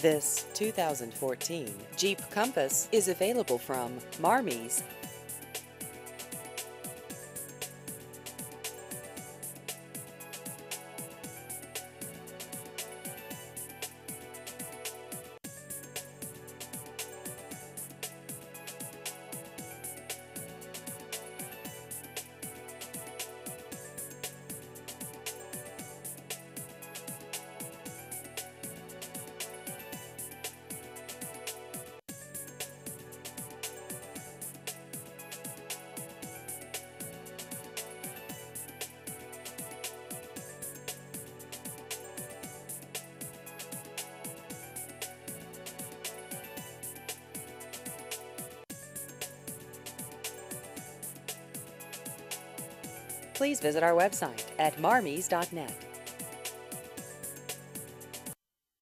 This 2014 Jeep Compass is available from Marmies. Please visit our website at marmies.net.